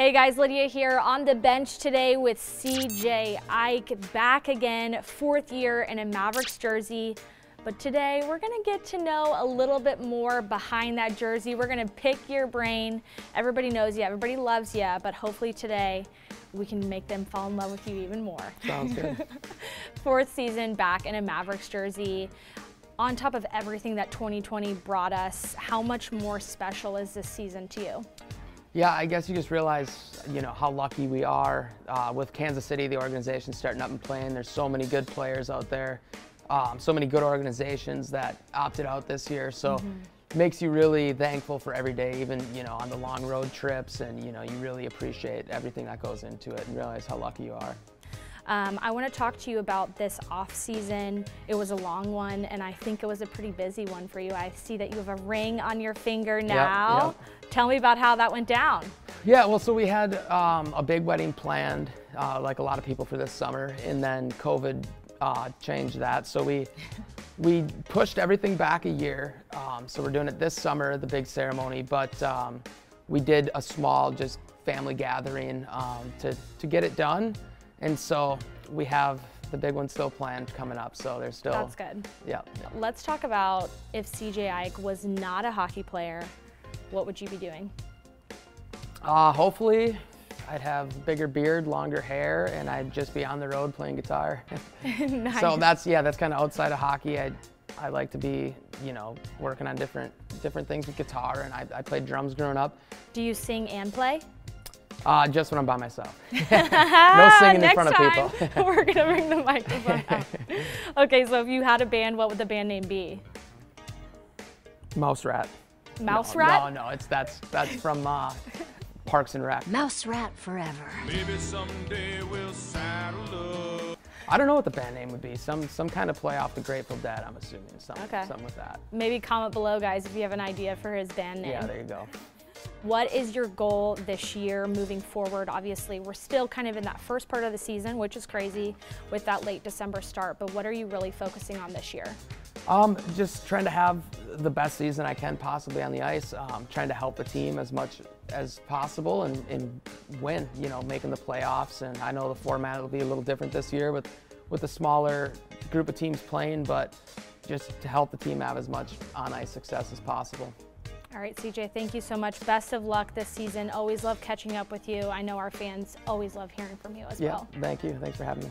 Hey guys, Lydia here on the bench today with CJ Eick back again, fourth year in a Mavericks jersey. But today we're gonna get to know a little bit more behind that jersey. We're gonna pick your brain. Everybody knows you, everybody loves you, but hopefully today we can make them fall in love with you even more. Sounds good. Fourth season back in a Mavericks jersey. On top of everything that 2020 brought us, how much more special is this season to you? Yeah, I guess you just realize, you know, how lucky we are uh, with Kansas City, the organization starting up and playing. There's so many good players out there, um, so many good organizations that opted out this year. So mm -hmm. makes you really thankful for every day, even you know on the long road trips, and you know you really appreciate everything that goes into it and realize how lucky you are. Um, I want to talk to you about this off season. It was a long one, and I think it was a pretty busy one for you. I see that you have a ring on your finger now. Yep, yep. Tell me about how that went down. Yeah, well, so we had um, a big wedding planned, uh, like a lot of people for this summer, and then COVID uh, changed that. So we we pushed everything back a year. Um, so we're doing it this summer, the big ceremony, but um, we did a small, just family gathering um, to to get it done, and so we have the big one still planned coming up. So there's still that's good. Yeah. yeah. Let's talk about if CJ Eick was not a hockey player what would you be doing? Uh, hopefully, I'd have bigger beard, longer hair, and I'd just be on the road playing guitar. nice. So that's yeah, that's kind of outside of hockey. I I like to be you know working on different different things with guitar, and I, I played drums growing up. Do you sing and play? Uh, just when I'm by myself. no singing in front of people. we're gonna bring the microphone out. Okay, so if you had a band, what would the band name be? Mouse Rat. Mouse no, rat? No, no, it's that's that's from uh, Parks and Rec. Mouse rat forever. Maybe someday we'll saddle up. I don't know what the band name would be. Some some kind of play off the Grateful Dead, I'm assuming. Some, okay. Something with that. Maybe comment below, guys, if you have an idea for his band name. Yeah, there you go. What is your goal this year moving forward? Obviously, we're still kind of in that first part of the season, which is crazy with that late December start, but what are you really focusing on this year? Um, just trying to have the best season I can possibly on the ice, um, trying to help the team as much as possible and, and, win, you know, making the playoffs. And I know the format will be a little different this year with, with a smaller group of teams playing, but just to help the team have as much on ice success as possible. All right, CJ, thank you so much. Best of luck this season. Always love catching up with you. I know our fans always love hearing from you as yeah, well. Thank you. Thanks for having me.